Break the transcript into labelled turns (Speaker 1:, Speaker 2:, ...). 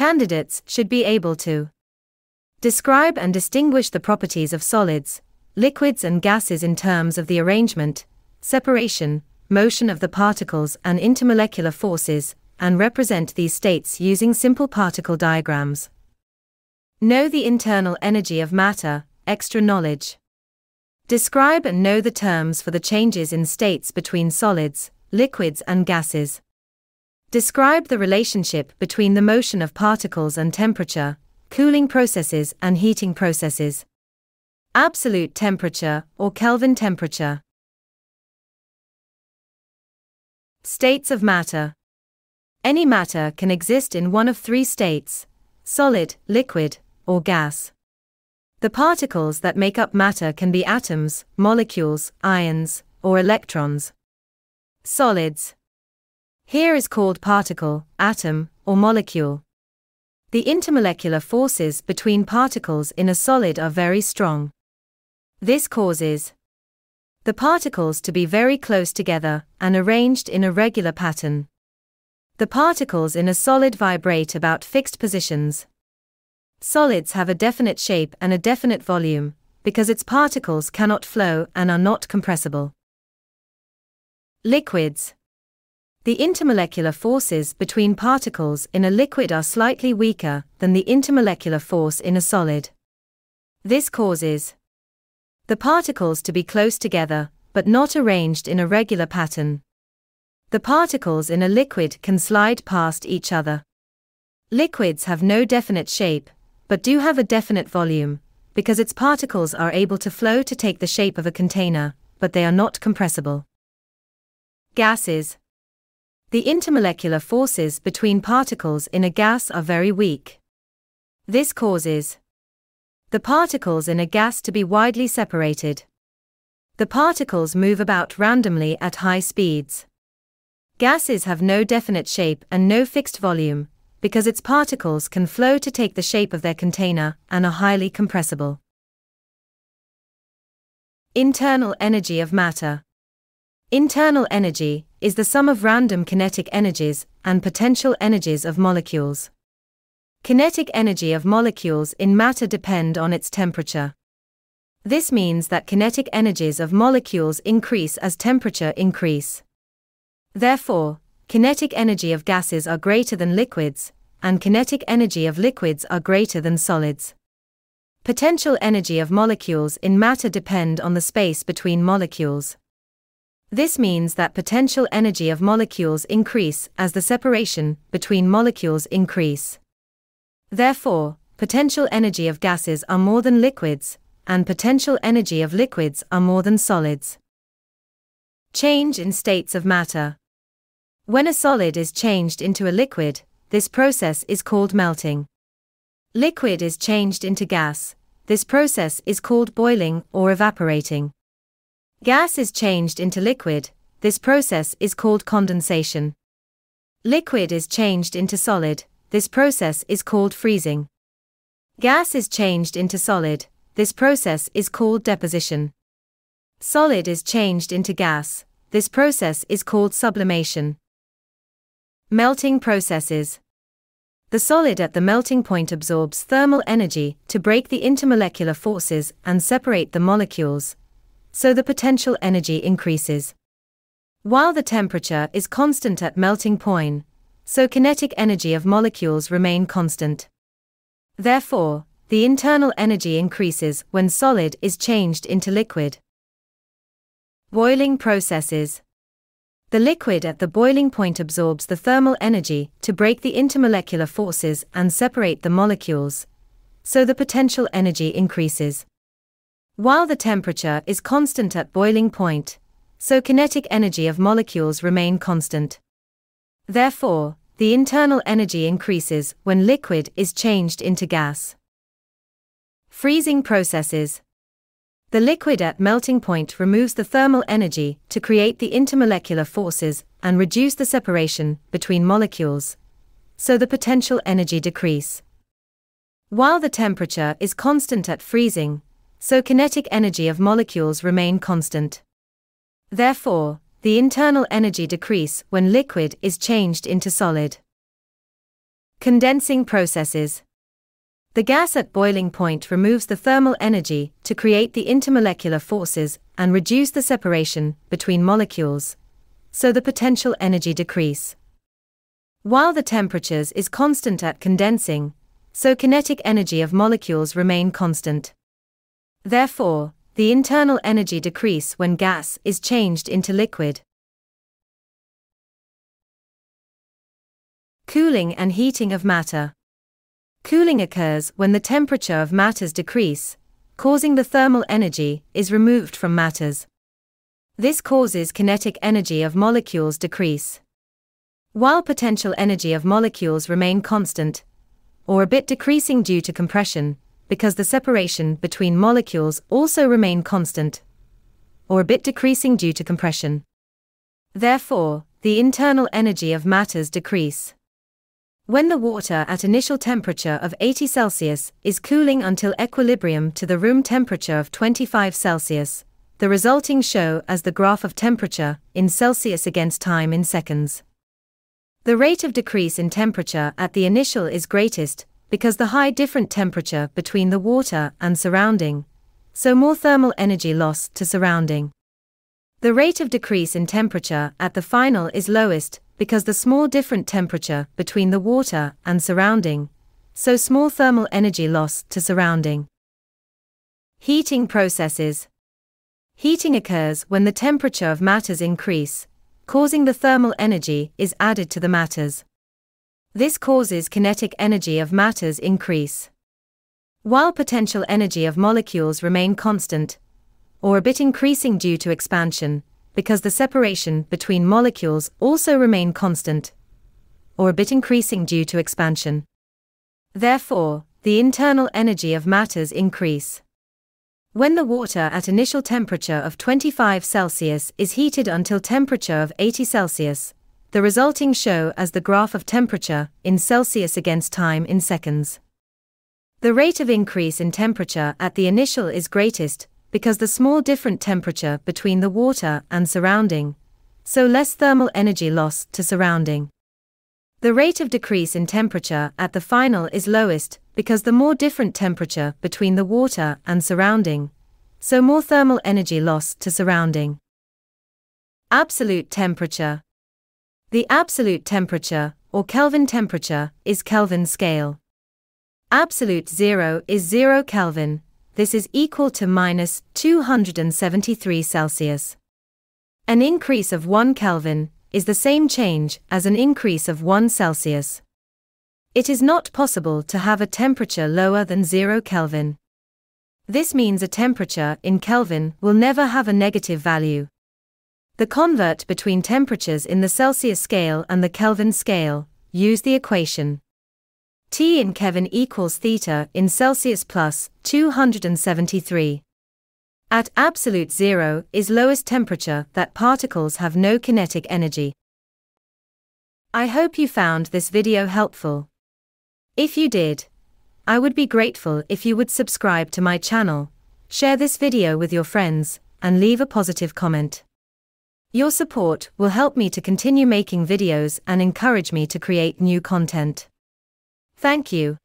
Speaker 1: Candidates should be able to describe and distinguish the properties of solids, liquids, and gases in terms of the arrangement, separation, motion of the particles, and intermolecular forces, and represent these states using simple particle diagrams. Know the internal energy of matter, extra knowledge. Describe and know the terms for the changes in states between solids, liquids, and gases. Describe the relationship between the motion of particles and temperature, cooling processes, and heating processes. Absolute temperature or Kelvin temperature. States of matter. Any matter can exist in one of three states solid, liquid, or gas. The particles that make up matter can be atoms, molecules, ions, or electrons. Solids. Here is called particle, atom, or molecule. The intermolecular forces between particles in a solid are very strong. This causes the particles to be very close together and arranged in a regular pattern. The particles in a solid vibrate about fixed positions. Solids have a definite shape and a definite volume, because its particles cannot flow and are not compressible. Liquids. The intermolecular forces between particles in a liquid are slightly weaker than the intermolecular force in a solid. This causes the particles to be close together, but not arranged in a regular pattern. The particles in a liquid can slide past each other. Liquids have no definite shape, but do have a definite volume, because its particles are able to flow to take the shape of a container, but they are not compressible. Gases. The intermolecular forces between particles in a gas are very weak. This causes the particles in a gas to be widely separated. The particles move about randomly at high speeds. Gases have no definite shape and no fixed volume, because its particles can flow to take the shape of their container and are highly compressible. Internal energy of matter. Internal energy is the sum of random kinetic energies and potential energies of molecules. Kinetic energy of molecules in matter depend on its temperature. This means that kinetic energies of molecules increase as temperature increase. Therefore, kinetic energy of gases are greater than liquids, and kinetic energy of liquids are greater than solids. Potential energy of molecules in matter depend on the space between molecules. This means that potential energy of molecules increase as the separation between molecules increase. Therefore, potential energy of gases are more than liquids, and potential energy of liquids are more than solids. Change in states of matter. When a solid is changed into a liquid, this process is called melting. Liquid is changed into gas, this process is called boiling or evaporating. Gas is changed into liquid, this process is called condensation. Liquid is changed into solid, this process is called freezing. Gas is changed into solid, this process is called deposition. Solid is changed into gas, this process is called sublimation. Melting processes. The solid at the melting point absorbs thermal energy to break the intermolecular forces and separate the molecules, so the potential energy increases. While the temperature is constant at melting point, so kinetic energy of molecules remain constant. Therefore, the internal energy increases when solid is changed into liquid. Boiling processes. The liquid at the boiling point absorbs the thermal energy to break the intermolecular forces and separate the molecules, so the potential energy increases. While the temperature is constant at boiling point, so kinetic energy of molecules remain constant. Therefore, the internal energy increases when liquid is changed into gas. Freezing processes. The liquid at melting point removes the thermal energy to create the intermolecular forces and reduce the separation between molecules, so the potential energy decrease. While the temperature is constant at freezing, so kinetic energy of molecules remain constant. Therefore, the internal energy decrease when liquid is changed into solid. Condensing processes. The gas at boiling point removes the thermal energy to create the intermolecular forces and reduce the separation between molecules, so the potential energy decrease. While the temperatures is constant at condensing, so kinetic energy of molecules remain constant. Therefore, the internal energy decrease when gas is changed into liquid. Cooling and heating of matter. Cooling occurs when the temperature of matters decrease, causing the thermal energy is removed from matters. This causes kinetic energy of molecules decrease. While potential energy of molecules remain constant, or a bit decreasing due to compression, because the separation between molecules also remain constant, or a bit decreasing due to compression. Therefore, the internal energy of matters decrease. When the water at initial temperature of 80 Celsius is cooling until equilibrium to the room temperature of 25 Celsius, the resulting show as the graph of temperature in Celsius against time in seconds. The rate of decrease in temperature at the initial is greatest because the high different temperature between the water and surrounding, so more thermal energy loss to surrounding. The rate of decrease in temperature at the final is lowest because the small different temperature between the water and surrounding, so small thermal energy loss to surrounding. Heating processes. Heating occurs when the temperature of matters increase, causing the thermal energy is added to the matters. This causes kinetic energy of matters increase. While potential energy of molecules remain constant, or a bit increasing due to expansion, because the separation between molecules also remain constant, or a bit increasing due to expansion. Therefore, the internal energy of matters increase. When the water at initial temperature of 25 Celsius is heated until temperature of 80 Celsius, the resulting show as the graph of temperature in Celsius against time in seconds. The rate of increase in temperature at the initial is greatest because the small different temperature between the water and surrounding, so less thermal energy loss to surrounding. The rate of decrease in temperature at the final is lowest because the more different temperature between the water and surrounding, so more thermal energy loss to surrounding. Absolute temperature. The absolute temperature, or Kelvin temperature, is Kelvin scale. Absolute zero is 0 Kelvin, this is equal to minus 273 Celsius. An increase of 1 Kelvin is the same change as an increase of 1 Celsius. It is not possible to have a temperature lower than 0 Kelvin. This means a temperature in Kelvin will never have a negative value. The convert between temperatures in the Celsius scale and the Kelvin scale, use the equation T in Kelvin equals theta in Celsius plus 273. At absolute zero is lowest temperature that particles have no kinetic energy. I hope you found this video helpful. If you did, I would be grateful if you would subscribe to my channel, share this video with your friends, and leave a positive comment. Your support will help me to continue making videos and encourage me to create new content. Thank you.